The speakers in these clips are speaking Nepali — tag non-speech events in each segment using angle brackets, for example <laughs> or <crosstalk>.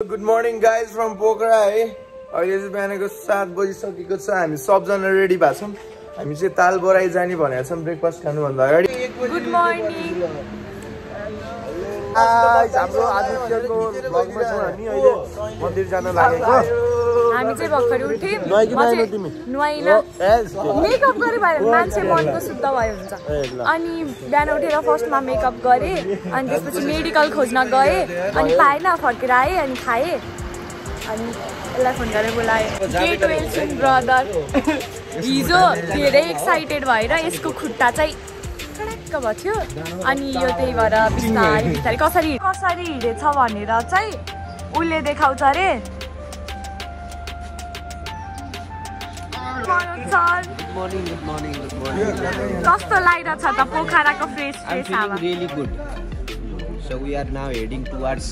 Good morning guys from Pokhara है अहिले चाहिँ बिहानको सात बजिसकेको छ। हामी सबजना रेडी भएको छौँ। हामी चाहिँ ताल बराई जाने भनेको छौँ ब्रेकफास्ट खानुभन्दा अगाडि। गुड मर्निङ हाम्रो आदित्यको भ्लगमा छौँ हामी। अहिले मन्दिर जान लागेको। हामी चाहिँ भर्खर उठ्यौँ? नुहाइन मेकअप गरे भयो मान्छे मनको शुद्ध भयो हुन्छ। अनि बिहान उठेर फर्स्टमा मेकअप गरेँ अनि त्यसपछि मेडिकल खोज्न गएँ अनि पाएन फर्केर आएँ अनि खाएँ। अनि यसलाई फोन गरेर बोलाएँ गेट वेल ब्रदर हिजो धेरै एक्साइटेड भएर यसको खुट्टा चाहिँ कडक्क भएको थियो अनि यो त्यही भएर बिस्तारै बिस्तारै कसरी कसरी हिँडेछ भनेर चाहिँ उसले देखाउँछ अरे। कस्तो लागिरहेछ त पोखराको फ्रेस फ्रेस हावा? really good. So we are now heading towards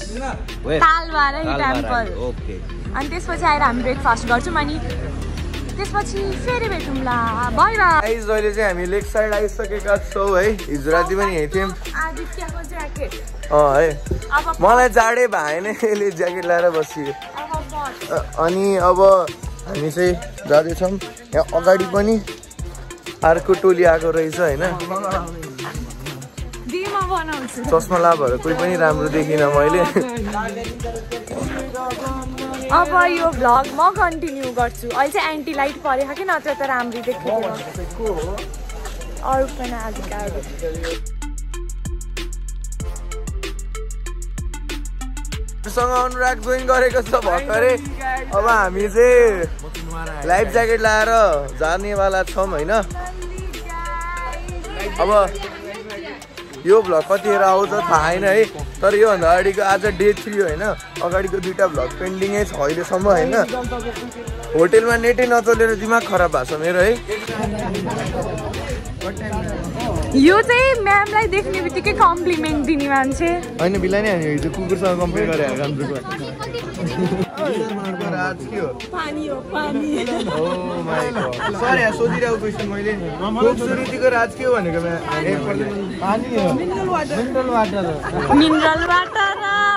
where? तालबारै. Temple Okay. अनि त्यसपछि आएर हामी ब्रेकफास्ट गर्छौँ अनि त्यसपछि फेरि भेटौँला। बाई बाई गाइज अहिले चाहिँ हामी लेक साइड आइसकेका छौँ है। हिजो राति पनि यहीँ थियौँ आदित्यको ज्याकेट अँ है। मलाई जाडै भएन <laughs> यसले ज्याकेट लाएर बसियो। अनि अब हामी चाहिँ जाँदैछौँ। यहाँ अगाडि पनि अर्को टोली आएको रहेछ होइन? चस्मा लाभहरू कोही पनि राम्रो देखिनँ मैले। अब यो भ्लग म कन्टिन्यू गर्छु। अहिले चाहिँ एन्टी लाइट परेको कि नत्र त देखेको अरू पनि सँग अनुराग जोइन गरेको छ भर्खरै। अब हामी चाहिँ लाइफ ज्याकेट लाएर जानेवाला छौँ होइन। अब यो भ्लग कतिखेर आउँछ थाहा छैन है तर योभन्दा अगाडिको आज डे थ्री होइन। अगाडिको दुइटा भ्लग पेन्डिङै छ अहिलेसम्म होइन। होटेलमा नेटै नचलेर दिमाग खराब भएको छ मेरो है। यो चाहिँ म्यामलाई देख्ने बित्तिकै कम्प्लिमेन्ट दिने मान्छे। होइन बिला नै हामी हिजो कुकुरसँग कम्पेयर गरेर राम्रो आज के हो पानी। हो पानी सर यहाँ सोधिरहेको क्वेसन मैले खूबसुरतीको राज के हो भनेको मिनरल वाटर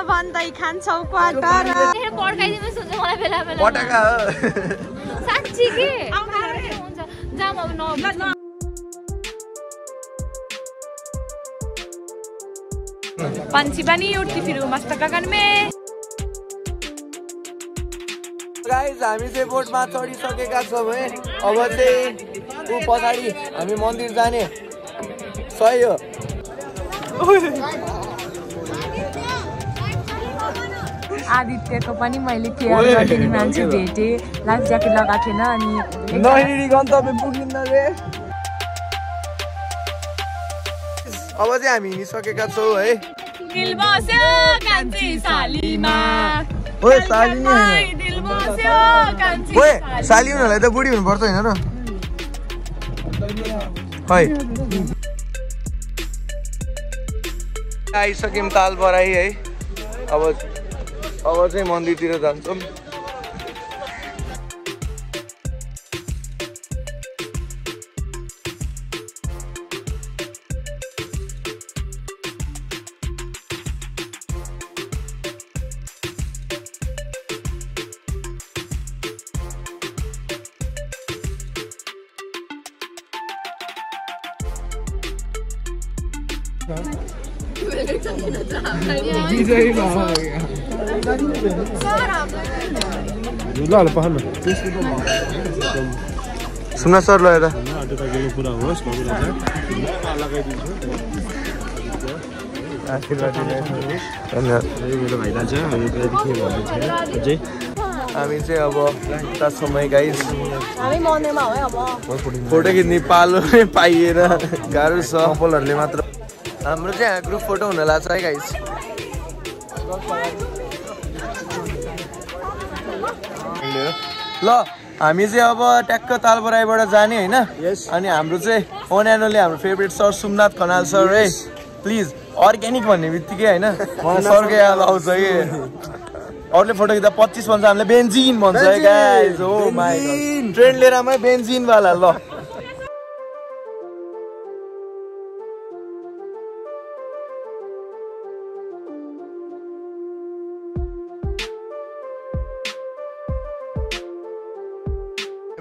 भन्दै खान्छौ क्वाटर पड्काइदिनुहोस् हुन्छ मलाई बेला बेला। पटाका हो। साँच्ची के? हुन्छ। जाम अब न पंछी पनि उठ्ती फिर मस्त गगन में गाइज हामी चाहिँ बोटमा चढिसकेका छौँ है अब चाहिँ ऊ पछाडि हामी मन्दिर जाने सही हो आदित्यको पनि मैले केयर गरिदिने मान्छे भेटेँ लाइफ ज्याकेट लगाएको थिएन अनि गन्तव्य पुगिन्न रे अब चाहिँ हामी हिँडिसकेका छौँ है। साली हुनलाई त बुढी हुनुपर्छ होइन र? आइसक्यौँ ताल बराई है। अब अब चाहिँ मन्दिरतिर जान्छौँ। सुन्न सर ल यता आशीर्वाद धन्यवाद। हामी चाहिँ अब उता समय गाइस हामी मन्दिरमा हो है अब। फोटो खिच्ने पालो नै पाइएन। गाह्रो छ। कपालहरूले मात्र हाम्रो चाहिँ यहाँ ग्रुप फोटो हुन लाग्छ है गाइस ल हामी चाहिँ अब ट्याक्क तालबराईबाट जाने होइन? अनि हाम्रो चाहिँ ओन एनोले हाम्रो favourite sir Somnath Khanal sir है। प्लिज अर्ग्यानिक भन्ने बित्तिकै होइन? <laughs> सरकै याद आउँछ कि? अरूले फोटो खिच्दा पच्चिस भन्छ हामीले बेन्जिन भन्छ है guys. Oh लिएर आमा बेन्जिनवाला ल।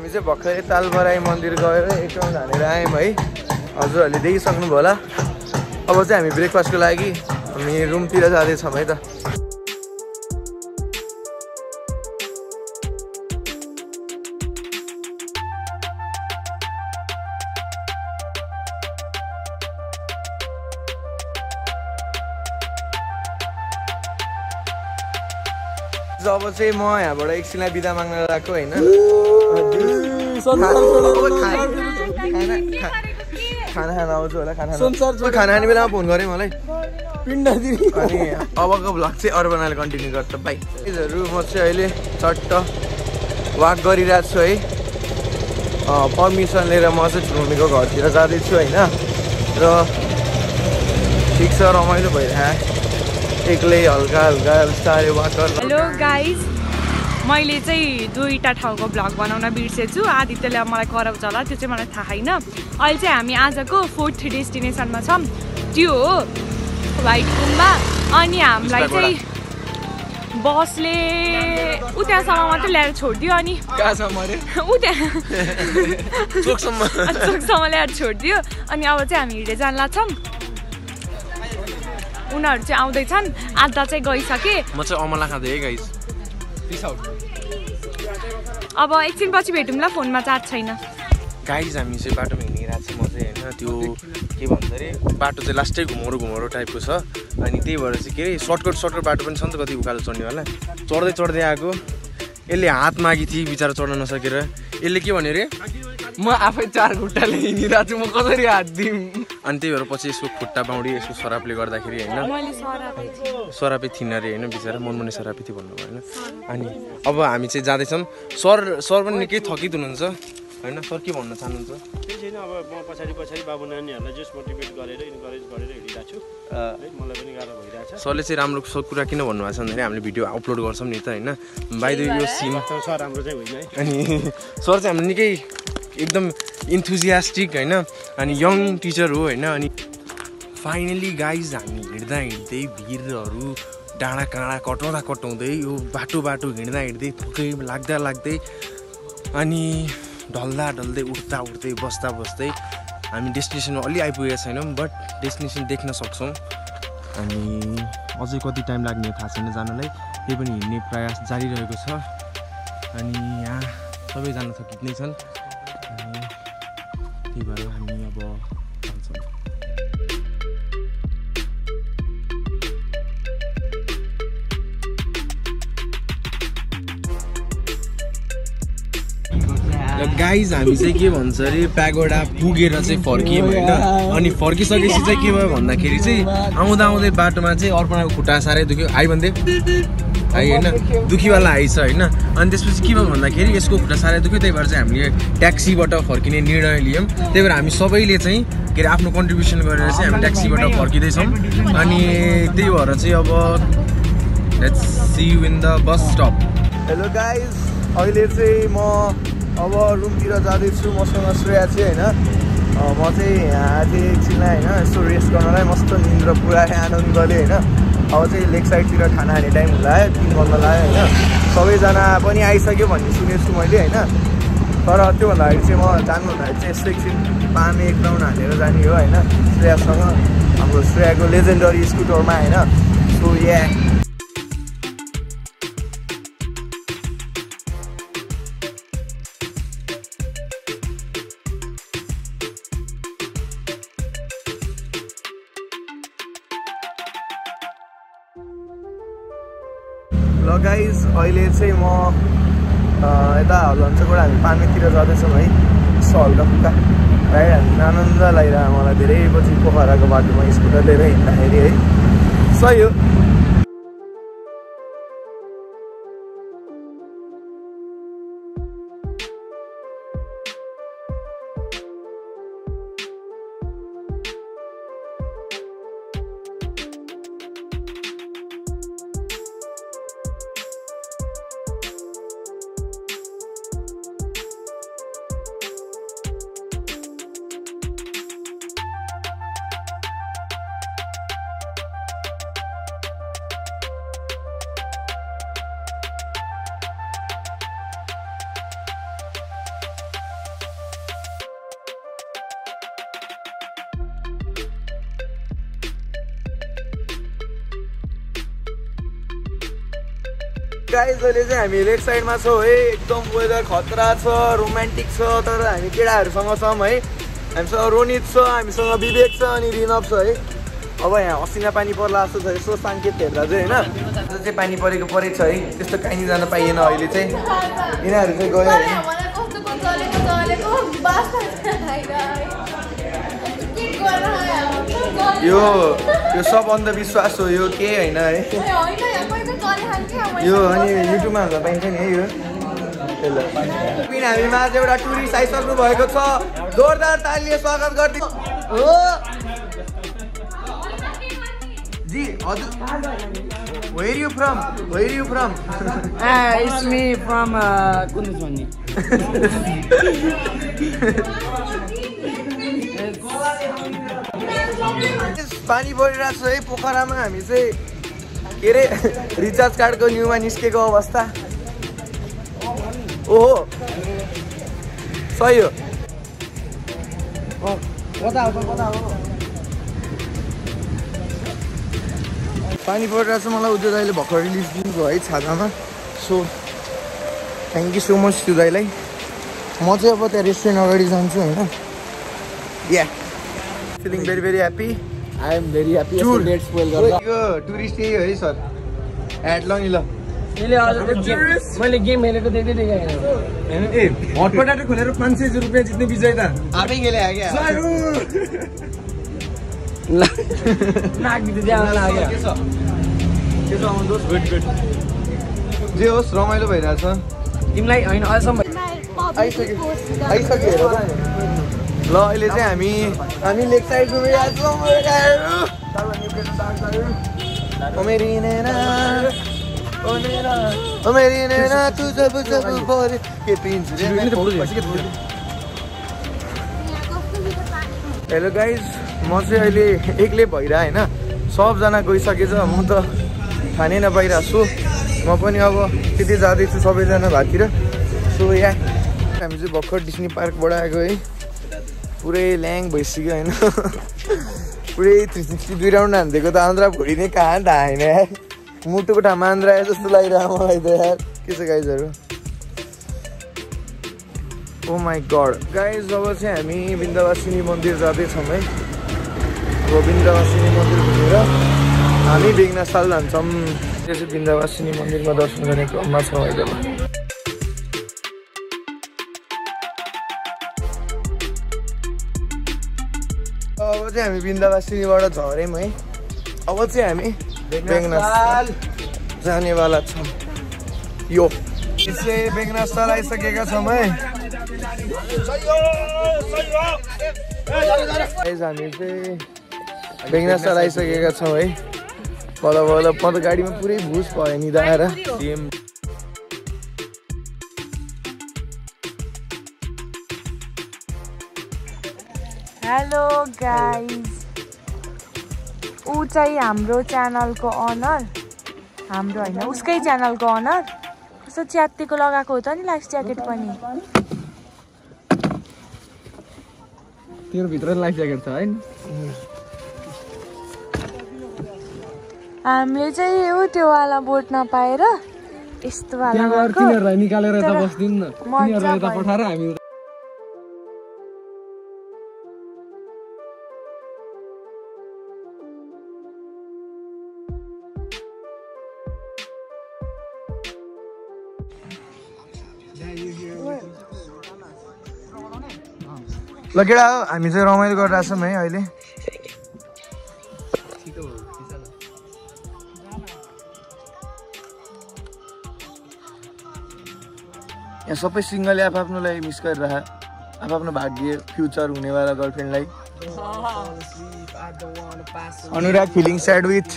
हामी चाहिँ भर्खरै तालबराई मन्दिर गएर एक राउन्ड हानेर आयौँ है। हजुरहरूले देखिसक्नुभयो होला। अब चाहिँ हामी ब्रेकफास्टको लागि हामी रुमतिर जाँदैछौँ है त। चाहिँ म यहाँबाट एकछिनलाई बिदा माग्न लगाएको होइन। खाना खाना आउँछु होला खाना खाना। खाना खाने बेलामा फोन गरेँ मलाई। पिण्ड अनि अबको भ्लग चाहिँ अर्बनाले कन्टिन्यू गर्छ। बाई। चिजहरू म चाहिँ अहिले चट्ट वाक गरिरहेको छु है। पर्मिसन लिएर म चाहिँ ठुलो घरतिर जाँदैछु होइन। र ठिक छ रमाइलो भइरहेको एक्लै हल्का हल्का बिस्तारै वाक गर्नु हेलो गाइज मैले चाहिँ दुईवटा ठाउँको भ्लग बनाउन बिर्सेछु। आदित्यले अब मलाई कराउँछ होला त्यो चाहिँ मलाई थाहा छैन। अहिले चाहिँ हामी आजको फोर्थ डेस्टिनेसनमा छौँ। त्यो हो वाइट गुम्बा अनि हामीलाई चाहिँ बसले उतासम्म मात्रै ल्याएर छोडिदियो अनि <laughs> <laughs> चोकसम्म। ल्याएर छोडिदियो। अनि अब चाहिँ हामी हिँडेर जान लाग्छौँ उनीहरू चाहिँ आउँदैछन्। आधा चाहिँ गइसके। म चाहिँ अमला खाँदै है गाइस पिस आउट अब एकछिनपछि भेटौँ ल फोनमा चार्ज छैन। गाइज हामी चाहिँ बाटोमा हिँडिरहेको छ म चाहिँ होइन त्यो के भन्छ अरे बाटो चाहिँ लास्टै घुमाउरो घुमाउरो टाइपको छ। अनि त्यही भएर चाहिँ के अरे सर्टकट सर्टकट बाटो पनि छ नि त कति उकालो चढ्नेवाला चढ्दै चढ्दै आएको। यसले हात मागी थिएँ बिचरा चढ्न नसकेर। यसले के भन्यो अरे म आफै चार खुट्टाले हिँडिरहेको छु म कसरी हात दिउँ अनि त्यही भएर पछि यसको खुट्टा बाउडी यसको सरापले गर्दाखेरि होइन सरापै थिएन अरे होइन बिचरा मनमने सरापी थियो भन्नुभयो होइन। अनि अब हामी चाहिँ जाँदैछौँ। सर सर पनि निकै थकित हुनुहुन्छ होइन? सर के भन्न चाहनुहुन्छ? केही छैन अब म पछाडि पछाडि बाबु नानीहरूलाई जस्ट मोटिभेट गरेर इन्करेज गरेर हिँडिरहेको छु। है मलाई पनि गाह्रो भइरहेछ। सरले चाहिँ राम्रो स- कुरा किन भन्नुभएको छ भन्दाखेरि हामीले भिडियो अपलोड गर्छौँ नि त होइन? बाहिर यो तर सर राम्रो चाहिँ होइन है। अनि <laughs> सर चाहिँ हाम्रो निकै एकदम इन्थुजियास्टिक होइन? अनि यङ टिचर हो होइन? अनि फाइनली गाइज हामी हिँड्दा हिँड्दै भिरहरू डाँडा काँडा कटाउँदा कटाउँदै यो बाटो बाटो हिँड्दा हिँड्दै थुकै लाग्दा लाग्दै अनि ढल्दा ढल्दै उठ्दा उठ्दै बस्दा बस्दै हामी डेस्टिनेसनमा अलि आइपुगेका छैनौँ बट डेस्टिनेसन देख्न सक्छौँ। अनि अझै कति टाइम लाग्ने थाहा छैन जानलाई त्यही पनि हिँड्ने प्रयास जारी रहेको छ। अनि यहाँ सबैजना थकित नै छन्। त्यही भएर हामी अब गाइज हामी चाहिँ के भन्छ अरे प्यागोडा पुगेर चाहिँ फर्कियौँ होइन। अनि फर्किसकेपछि चाहिँ के भयो भन्दाखेरि चाहिँ आउँदा आउँदै बाटोमा चाहिँ अर्पणाको खुट्टा साह्रै दुख्यो। आइ हाई होइन? दुखीवाला हाई छ होइन? अनि त्यसपछि के भयो भन्दाखेरि यसको खुट्टा साह्रै दुख्यो त्यही भएर चाहिँ हामीले ट्याक्सीबाट फर्किने निर्णय लियौँ। त्यही भएर हामी सबैले चाहिँ के अरे आफ्नो कन्ट्रिब्युसन गरेर चाहिँ हामी ट्याक्सीबाट फर्किँदैछौँ। अनि त्यही भएर चाहिँ अब let's see you in the bus stop hello guys अहिले चाहिँ म अब रुमतिर जाँदैछु मसँग श्रेया चाहिँ होइन? म चाहिँ यहाँ चाहिँ एकछिनलाई होइन यसो रेस्ट गर्नलाई मस्त निन्द्र पुऱ्याएँ आनन्द गरेँ होइन? अब चाहिँ लेक साइडतिर खाना खाने टाइम लाग्यो तिन बज्न लाग्यो होइन। सबैजना पनि आइसक्यो भन्ने सुनेको छु मैले होइन। तर त्यो भन्दाखेरि चाहिँ म जानु भन्दाखेरि चाहिँ यस्तो एकछिन पामे एक राउन्ड हालेर जाने हो होइन। श्रेयासँग हाम्रो श्रेयाको लेजेन्डरी स्कुटरमा होइन। सो या चाहिँ म यता लन्चबाट हामी पानीतिर जाँदैछौँ है यसो हल्का फुल्का हामी आनन्द लागिरहेको मलाई धेरै पछि पोखराको बाटोमा स्कुटर लिएर हिँड्दाखेरि है। सही हो। गाइज अहिले चाहिँ हामी लेक साइडमा छौँ है। एकदम वेदर खतरा छ रोमान्टिक छ तर हामी केटाहरूसँग छौँ है। हामीसँग रोनित छ हामीसँग विवेक छ अनि रिनब छ है। अब यहाँ असिना पानी पर्ला जस्तो छ यसो साङ्केत हेर्दा चाहिँ होइन। जो चाहिँ पानी परेको परेको छ है। त्यस्तो कहीँ जान पाइएन अहिले चाहिँ। यिनीहरू चाहिँ गयो होइन यो यो सब अन्धविश्वास हो यो के होइन है। यो अनि युट्युबमा हाल्न पाइन्छ नि है यो। हामी माझ एउटा टुरिस्ट आइसक्नु भएको छ। जोरदार तालीले स्वागत गरिदिनु हो। जी हजुर। Where you from where you from it's me from कुन भन्ने। <laughs> पानी परिरहेको छ है पोखरामा हामी चाहिँ के अरे रिचार्ज कार्डको न्युमा निस्केको अवस्था। ओहो। सही हो। पानी परिरहेको छ मलाई उज्जो दाइले भर्खर रिलिज दिनुभयो है छातामा। So thank you so much त्यो दाइलाई म चाहिँ अब त्यहाँ रेस्टुरेन्ट अगाडि जान्छु होइन? या feeling very very happy I am very happy tour date spoil गर्दा यो टुरिस्ट यही हो है सर। एड ल नि ल मैले गेम खेलेको देख्दै देखेँ ए हट पटाटो खोलेर पाँच सय रुपियाँ जित्ने विजय त। आफै गेले क्या नाक बित्दै जान लाग्यो के छ? गुड गुड जे होस् रमाइलो भइरहेछ। तिमीलाई होइन अहिलेसम्म आइसक्यो। आइसक्यो ल अहिले चाहिँ हामी हामी लेक साइड हेलो गाइज म चाहिँ अहिले एक्लै भइरह होइन? सबजना गइसकेछ म त खानै नपाइरहेको छु म पनि अब त्यति जाँदैछु सबैजना भातिर सो या हामी चाहिँ भर्खर डिस्नी पार्कबाट आएको है। पुरै ल्याङ भइसक्यो होइन। पुरै थ्री सिक्सटी दुई राउन्ड हानिदिएको त आन्द्रा भुँडी नै कहाँ धाएन यार। मुटुको ठाउँमा आन्द्रा जस्तो लागिरहेको मलाई त यार। के छ गाइजहरू? ओ माई गड गाइज अब चाहिँ हामी बिन्दवासिनी मन्दिर जाँदैछौँ है। अब मन्दिर घुमेर हामी बेगनासाल जान्छौँ। त्यो चाहिँ बिन्दवासिनी मन्दिरमा दर्शन गर्ने क्रममा छौँ अहिले अब चाहिँ हामी बिन्दवासिनीबाट झऱ्यौँ है। अब चाहिँ हामी बेगनासाल जानेवाला छौँ। यो। चाहिँ बेगनास्थल आइसकेका छौँ है। हामी चाहिँ बेगनास्थल आइसकेका छौँ है। बल बल म त गाडीमा पुरै भुस भयो नि दाएर हेलो गाइज ऊ चाहिँ हाम्रो च्यानलको अनर हाम्रो होइन उसकै च्यानलको अनर कस्तो च्यात्तीको लगाएको हो त नि लाइफ ज्याकेट पनि। तेरो भित्र लाइफ ज्याकेट छ है हामीले चाहिँ हो त्यो वाला बोट नपाएर यस्तो वाला निकालेर ल केटा हो हामी चाहिँ रमाइलो गरिरहेको छौँ है अहिले। यहाँ सबै सिङ्गलले आफआफ्नोलाई मिस गरिरह आफ्नो भाग्य फ्युचर हुनेवाला गर्लफ्रेन्डलाई। अनुराग फिलिङ स्याड विथ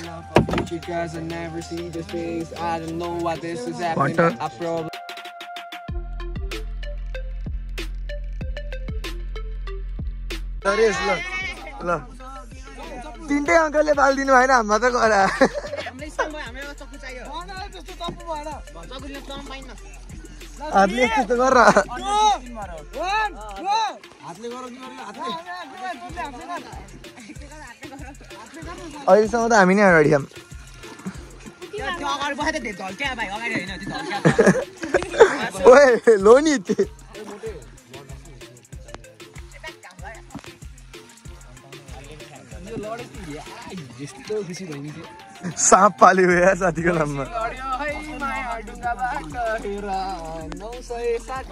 ल ल। तिनटै अङ्कलले पालिदिनु भएन हाम्रा त गरा। हातले यस्तो गर। अहिलेसम्म त हामी नै अगाडि छौँ। <laughs> ओए लो नि त्यो। सांप पाली हुए है साथी को लंबा नौ सौ सात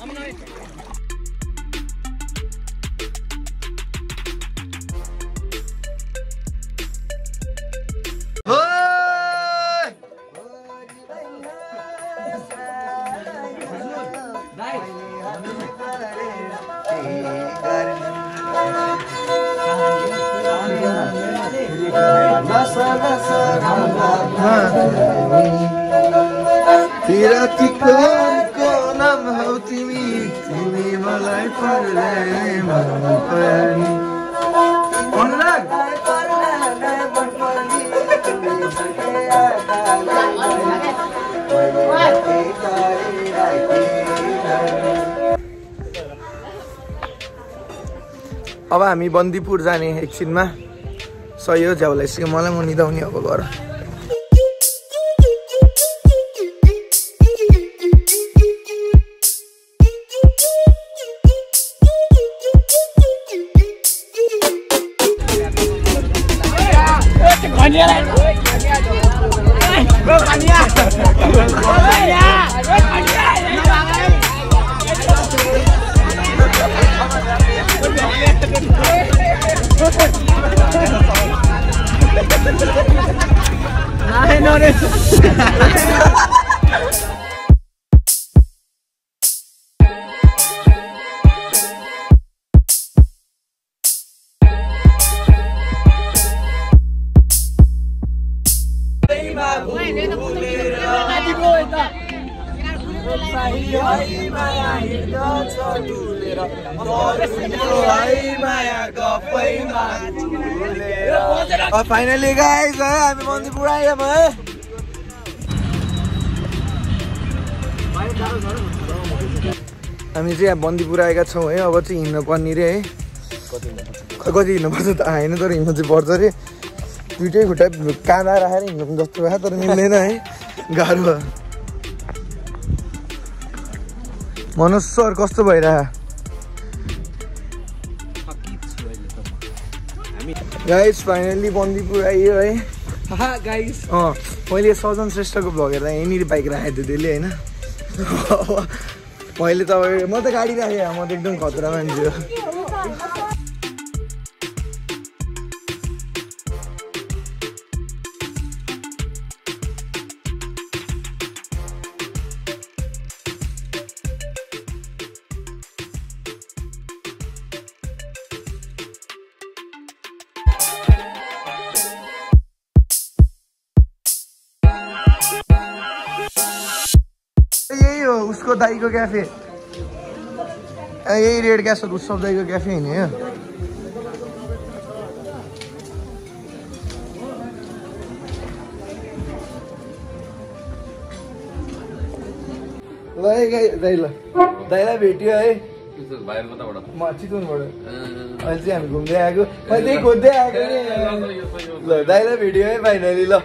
नाममा तिरतीको नाम हौ तिमी तिमी मलाई पर्ने मन पर्ने अब हामी बन्दीपुर जाने एकछिनमा। सही हो झ्याउलाई सिक मलाई म निदाउने अब घर फाइनली गाइस हामी बन्दीपुर आयौँ है हामी चाहिँ यहाँ बन्दीपुर आएका छौँ है अब चाहिँ हिँड्नु पर्ने रे है। खै कति हिँड्नुपर्छ त? होइन तर हिँड्नु चाहिँ पर्छ अरे दुइटै खुट्टा काँदा राखेर हिँड्नु जस्तो भयो तर मिल्दैन है। गाह्रो मनोज सर कस्तो भइरह गाइस फाइनल्ली बन्दीपुर आइयो है। गाइस अँ मैले सजन श्रेष्ठको भ्लग हेर्दा यहीँनिर बाइक राखेको थियो त्यसले होइन? <laughs> मैले तपाईँ म त गाडी राखेँ म त एकदम खतरा मान्छे उसको दाईको क्याफे ए, यही रेड क्यासर उत्सव दाईको क्याफे होइन यो ल है गाई दाई ल। दाईलाई भेट्यो है म चितवनबाट अहिले चाहिँ हामी घुम्दै आएको मैले त्यही खोज्दै आएको नि ल दाईलाई भेट्यो है फाइनली ल।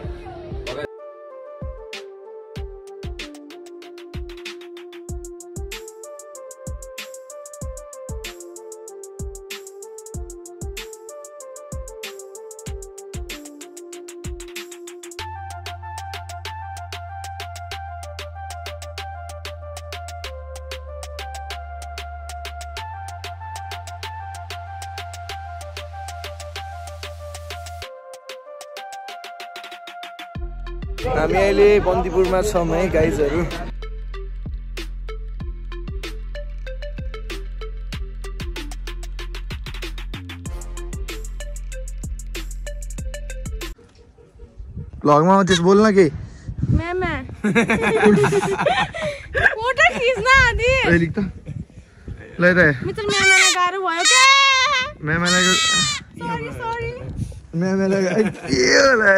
हामी अहिले बन्दीपुरमा छौँ है गाइजहरू। त्यस बोल्न के मैं मैं फ़ोटो खिच्न आदि ए, लिख त। ल त। मित्र म्यामलाई गाह्रो भयो क्या। म्यामालाई सरी सरी म्यामालाई के होला?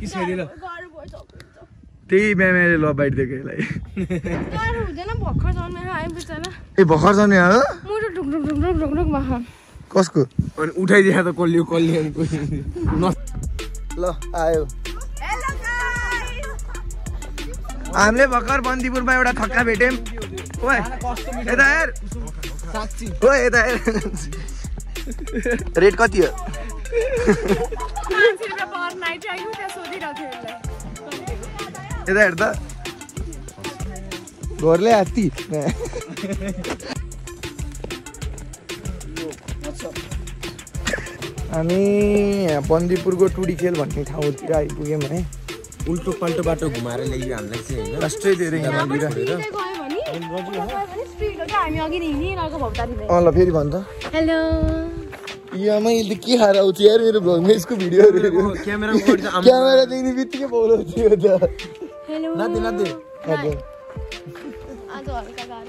भयो सबै त्यही म्यामाले ल बाइट दिएको यसलाई। ए भर्खर जाने कसको? अनि उठाइदिए त कलियो कलियो ल आयो। हेलो गाइस हामीले भर्खर बन्दीपुरमा एउटा थक्का भेट्यौँ। ओए यता हेर। यता हेर। रेट कति हो? हेर त घरले हात्ती हामी यहाँ बन्दीपुरको टुडी खेल भन्ने ठाउँतिर आइपुग्यौँ है उल्टो पल्टो बाटो घुमाएर ल्याइयो हामीलाई चाहिँ होइन लास्टै धेरै अँ ल फेरि भन् त हेलो यहाँ मैले के खाएर आउँछ यार मेरो भ्लगमा यसको भिडियोहरू क्यामेरा देख्ने बित्तिकै बोलाउँथ्यो त हेलो नाच्दै हजुर। आज हल्का छ।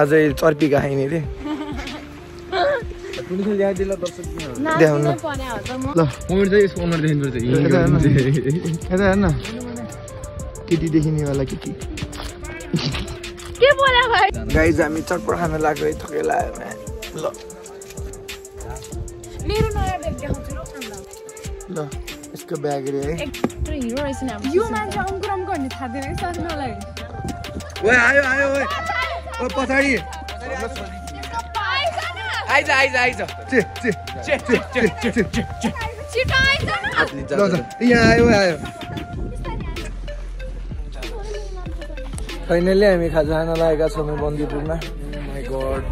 आज चर्पी खाइने रे केटी देखिनेवाला केटी के बोला भाइ गाइज हामी चटपट खान लाग्यो है थकै लाग्यो। ल नयाँ ब्याग रे है हिरो रहेछ नि यो मान्छे अङ्कुरम गर्ने थाहा ओए आयो आयो ओए ओ पछाडि आइज आइज आइज चे चे चे चे चे चे चे छिटो आइज न ल ल यहाँ आयो आयो फाइनली हामी खाजा खान लागेका छौँ बन्दीपुरमा माई गड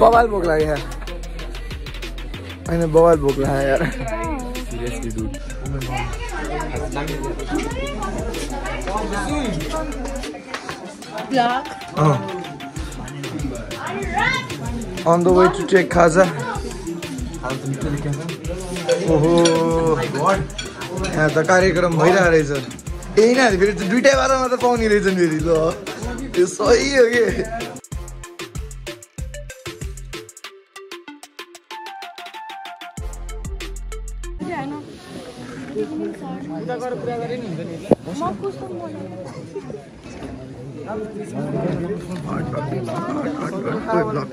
बवाल भोक लाग्यो यहाँ होइन बवाल भोक लाग्यो यार on the way to take खाजा ओहो यहाँ त कार्यक्रम भइरहेको रहेछ ए यिनीहरू फेरि दुइटै बाह्र मात्र पाउने रहेछन् फेरि ल। त्यो सही हो कि?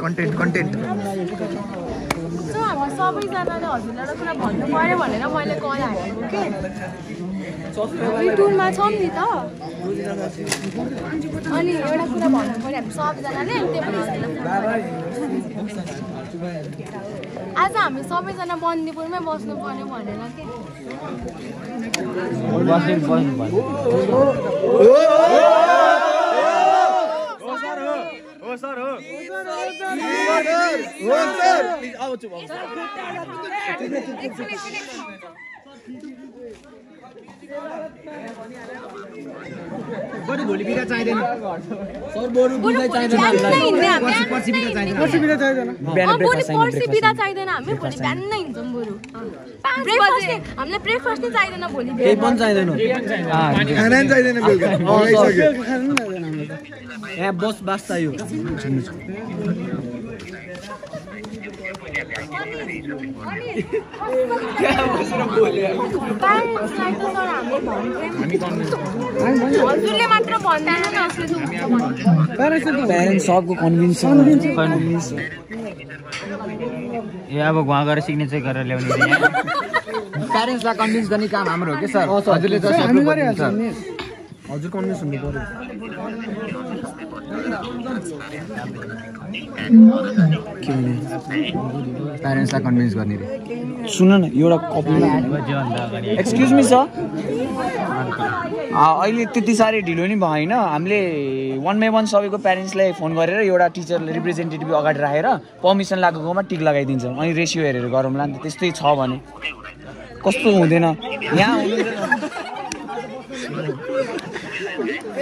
कन्टेन्ट कन्टेन्ट सो हाम्रो सबैजनाले हजुरलाई कुरा भन्नु पऱ्यो भनेर मैले कल हालेको के टुरमा छौँ नि त। अनि एउटा कुरा भन्नु पऱ्यो हामी सबैजनाले अनि त्यो पनि आज हामी सबैजना बन्दीपुरमै बस्नु पर्यो भनेर के? पर्सि बिदा चाहिँदैन। हामी भोलि बिहान नै हिँड्छौँ बरु। ब्रेकफास्ट नै हामीलाई ब्रेकफास्ट नै चाहिँदैन भोलि बिहान। खाना पनि चाहिँदैन बेलुका। मगाइसक्यो यहाँ बस बास चाहियो प्यारेन्ट्सलाई त सर हामीले भन्दैन हजुरले मात्र भन्दैन न असली प्यारेन्ट्स सबको कन्भिन्स कन्भिन्स ए अब उहाँ गएर सिग्नेचर गरेर ल्याउने। प्यारेन्ट्सलाई कन्भिन्स गर्ने काम हाम्रो हो कि सर? हजुरले हजुर कन्भिन्स हुनु पर्यो प्यारेन्ट्सलाई कन्भिन्स गर्ने रे। सुन न एउटा कपी एक्सक्युज मी सर अहिले त्यति साह्रै ढिलो नि भयो होइन? हामीले वान बाई वान सबैको प्यारेन्ट्सलाई फोन गरेर एउटा टिचरले रिप्रेजेन्टेटिभ अगाडि राखेर पर्मिसन लागेको गाउँमा टिक लगाइदिन्छौँ। अनि रेसियो हेरेर गरौँला नि त त्यस्तै छ भने। कस्तो हुँदैन। यहाँ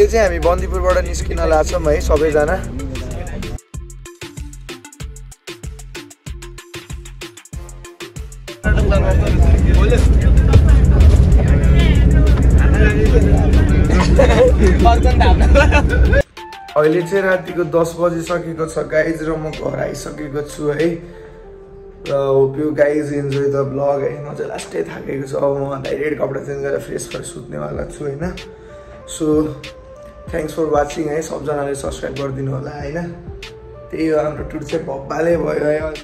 अहिले चाहिँ हामी बन्दीपुरबाट निस्किन लाग्छौँ है सबैजना। अहिले चाहिँ रातिको दस बजिसकेको छ गाइज र म घर आइसकेको छु है। र hope you guys enjoy the blog है। मजा लास्टै थाकेको छु। अब म डाइरेक्ट कपडा चेन्ज गरेर फ्रेस फ्रेस सुत्नेवाला छु होइन। सो थ्याङ्क्स फर वाचिङ है सबजनाले सब्सक्राइब गरिदिनु होला होइन? त्यही हो हाम्रो टुर चाहिँ भब्बाले भयो है।